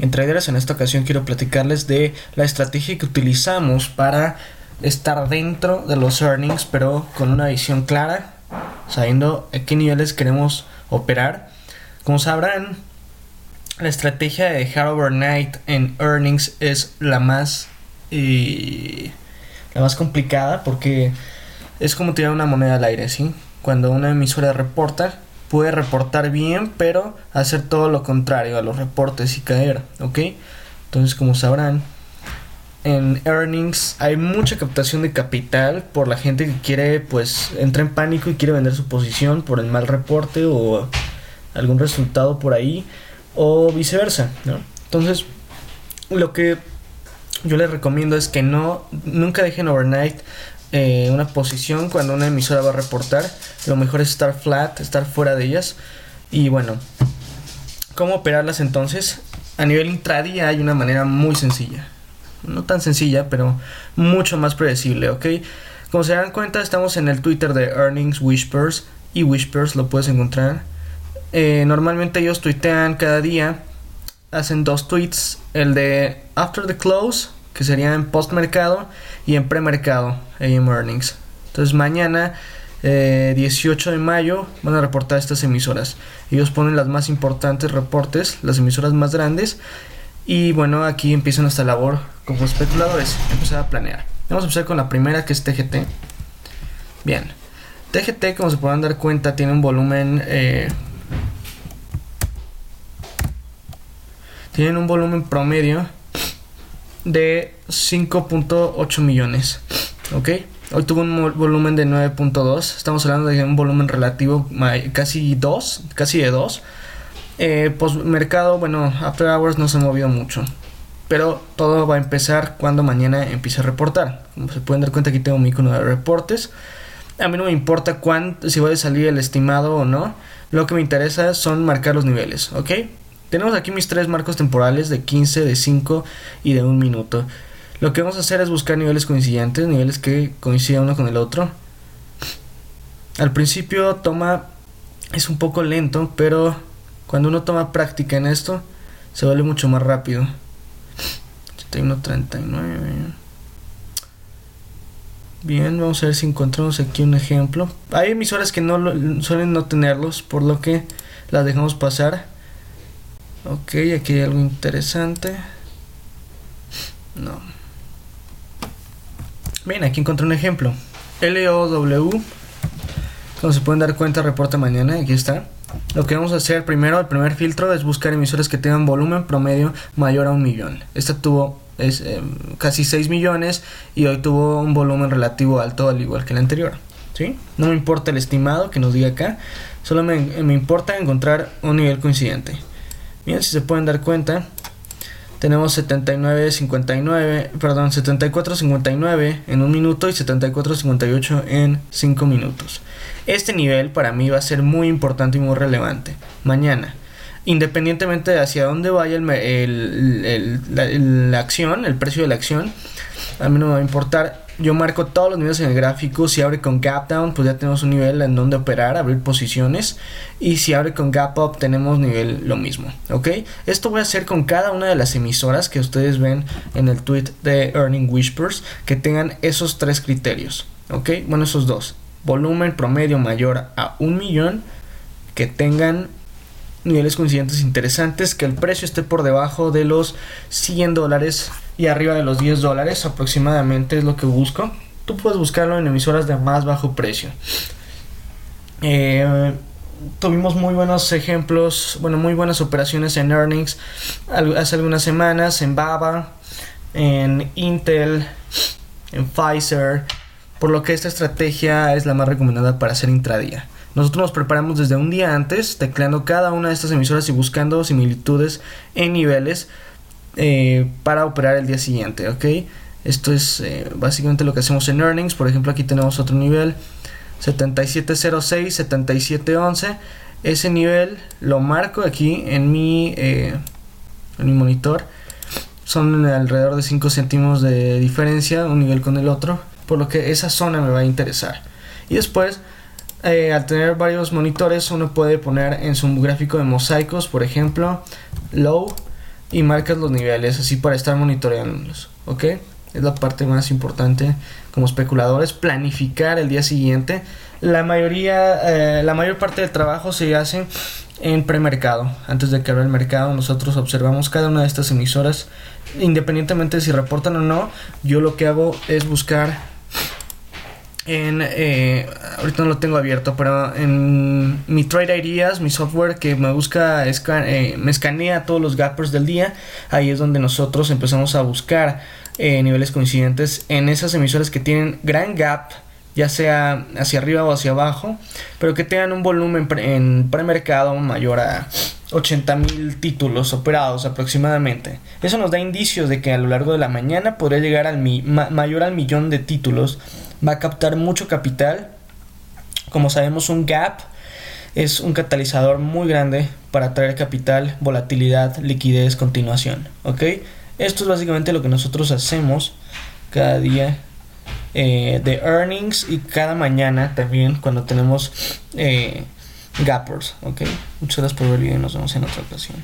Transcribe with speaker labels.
Speaker 1: En Traders en esta ocasión quiero platicarles de la estrategia que utilizamos para estar dentro de los earnings, pero con una visión clara, sabiendo a qué niveles queremos operar. Como sabrán, la estrategia de hard overnight en earnings es la más eh, la más complicada porque es como tirar una moneda al aire, ¿sí? Cuando una emisora reporta, puede reportar bien, pero hacer todo lo contrario a los reportes y caer, ¿ok? Entonces, como sabrán, en earnings hay mucha captación de capital por la gente que quiere, pues, entra en pánico y quiere vender su posición por el mal reporte o algún resultado por ahí o viceversa, ¿no? Entonces, lo que yo les recomiendo es que no, nunca dejen overnight eh, una posición cuando una emisora va a reportar. Lo mejor es estar flat, estar fuera de ellas. Y bueno, ¿cómo operarlas entonces? A nivel intradía hay una manera muy sencilla. No tan sencilla, pero mucho más predecible, ¿ok? Como se dan cuenta, estamos en el Twitter de Earnings Whispers y Whispers lo puedes encontrar. Eh, normalmente ellos tuitean cada día, hacen dos tweets, el de After the Close que sería en postmercado y en premercado AM Earnings. Entonces mañana, 18 eh, de mayo, van a reportar estas emisoras. Ellos ponen las más importantes reportes, las emisoras más grandes. Y bueno, aquí empieza nuestra labor como especuladores, empezar a planear. Vamos a empezar con la primera que es TGT. Bien, TGT como se podrán dar cuenta tiene un volumen... Eh, tienen un volumen promedio de 5.8 millones. ¿Ok? Hoy tuvo un volumen de 9.2. Estamos hablando de un volumen relativo casi 2, casi de 2. Eh, mercado, bueno, After Hours no se ha movido mucho. Pero todo va a empezar cuando mañana empiece a reportar. Como se pueden dar cuenta, aquí tengo mi icono de reportes. A mí no me importa cuánto, si va a salir el estimado o no. Lo que me interesa son marcar los niveles, ¿ok? Tenemos aquí mis tres marcos temporales de 15, de 5 y de 1 minuto. Lo que vamos a hacer es buscar niveles coincidentes, niveles que coincidan uno con el otro. Al principio toma es un poco lento, pero cuando uno toma práctica en esto se vuelve mucho más rápido. 39 Bien, vamos a ver si encontramos aquí un ejemplo. Hay emisoras que no suelen no tenerlos, por lo que las dejamos pasar. Ok, aquí hay algo interesante. No. Bien, aquí encontré un ejemplo. LOW. Como se pueden dar cuenta, reporta mañana. Aquí está. Lo que vamos a hacer primero, el primer filtro es buscar emisores que tengan volumen promedio mayor a un millón. Esta tuvo es, em, casi 6 millones y hoy tuvo un volumen relativo alto al igual que el anterior. ¿sí? No me importa el estimado que nos diga acá, solo me importa encontrar un nivel coincidente. Bien, si se pueden dar cuenta, tenemos 79.59, perdón, 74.59 en un minuto y 74.58 en 5 minutos. Este nivel para mí va a ser muy importante y muy relevante. Mañana, independientemente de hacia dónde vaya el, la acción, el precio de la acción, a mí no me va a importar yo marco todos los niveles en el gráfico. Si abre con gap down, pues ya tenemos un nivel en donde operar, abrir posiciones. Y si abre con gap up, tenemos nivel lo mismo. ¿Ok? Esto voy a hacer con cada una de las emisoras que ustedes ven en el tweet de Earning Whispers. Que tengan esos tres criterios. ¿Ok? Bueno, esos dos. Volumen promedio mayor a un millón. Que tengan niveles coincidentes interesantes. Que el precio esté por debajo de los 100 dólares y arriba de los 10 dólares aproximadamente es lo que busco. Tú puedes buscarlo en emisoras de más bajo precio. Eh, tuvimos muy buenos ejemplos, bueno, muy buenas operaciones en earnings hace algunas semanas en Baba, en Intel, en Pfizer, por lo que esta estrategia es la más recomendada para hacer intradía. Nosotros nos preparamos desde un día antes, tecleando cada una de estas emisoras y buscando similitudes en niveles eh, para operar el día siguiente, ¿ok? Esto es eh, básicamente lo que hacemos en earnings. Por ejemplo, aquí tenemos otro nivel 7706, 7711. Ese nivel lo marco aquí en mi, eh, en mi monitor. Son alrededor de 5 céntimos de diferencia un nivel con el otro. Por lo que esa zona me va a interesar. Y después, al tener varios monitores, uno puede poner en su gráfico de mosaicos, por ejemplo, low y marcas los niveles así para estar monitoreándolos, ¿ok? Es la parte más importante como especuladores, planificar el día siguiente. La mayoría, eh, la mayor parte del trabajo se hace en premercado. Antes de que abra el mercado, nosotros observamos cada una de estas emisoras, independientemente de si reportan o no. Yo lo que hago es buscar en eh, ahorita no lo tengo abierto pero en mi Trade Ideas mi software que me busca eh, me escanea todos los gappers del día ahí es donde nosotros empezamos a buscar eh, niveles coincidentes en esas emisoras que tienen gran gap ya sea hacia arriba o hacia abajo pero que tengan un volumen en premercado mayor a 80 mil títulos operados aproximadamente. Eso nos da indicios de que a lo largo de la mañana podría llegar al mayor al millón de títulos va a captar mucho capital. Como sabemos, un gap es un catalizador muy grande para atraer capital, volatilidad, liquidez, continuación. Esto es básicamente lo que nosotros hacemos cada día eh, de earnings y cada mañana también cuando tenemos eh, gappers. ¿Ok? Muchas gracias por ver el video y nos vemos en otra ocasión.